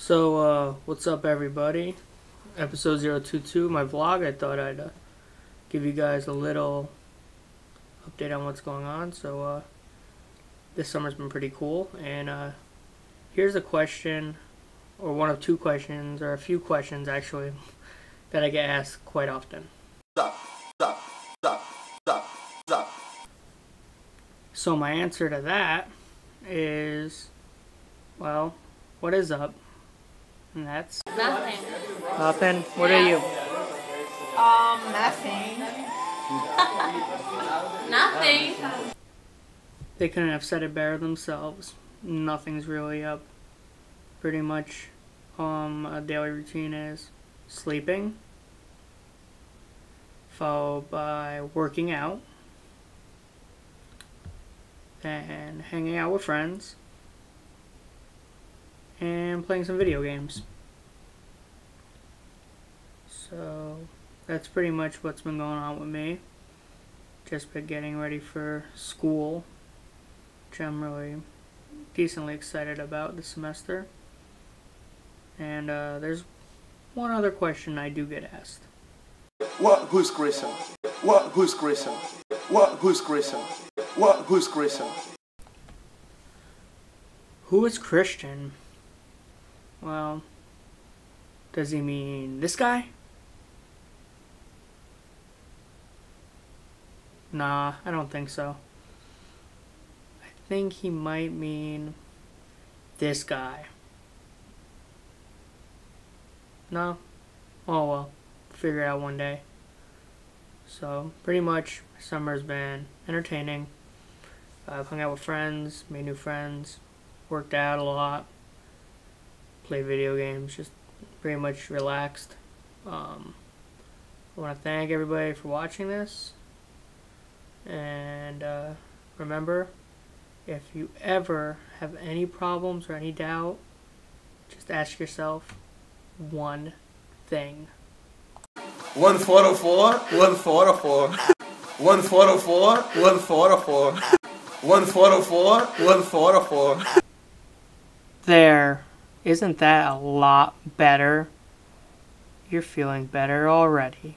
So, uh, what's up, everybody? Episode 022, my vlog. I thought I'd uh, give you guys a little update on what's going on. So, uh, this summer's been pretty cool. And uh, here's a question, or one of two questions, or a few questions actually, that I get asked quite often. Stop. So, my answer to that is well, what is up? That's Nothing. nothing. What are you? Um, nothing. nothing. They couldn't have said it better themselves. Nothing's really up. Pretty much, um, a daily routine is sleeping, followed by working out, then hanging out with friends, and playing some video games. So, that's pretty much what's been going on with me. Just been getting ready for school which I'm really decently excited about this semester. And uh, there's one other question I do get asked. What? Who's Grayson? What? Who's Grayson? What? Who's Grayson? What? Who's Grayson? Who is Christian? Well, does he mean this guy? Nah, I don't think so. I think he might mean this guy. No? Oh well, figure it out one day. So, pretty much, summer's been entertaining. I've hung out with friends, made new friends, worked out a lot, played video games, just pretty much relaxed. Um, I want to thank everybody for watching this. And uh, remember, if you ever have any problems or any doubt, just ask yourself one thing. One photo four, one photo four. One photo four, one photo four. One photo four, one photo four. There. Isn't that a lot better? You're feeling better already.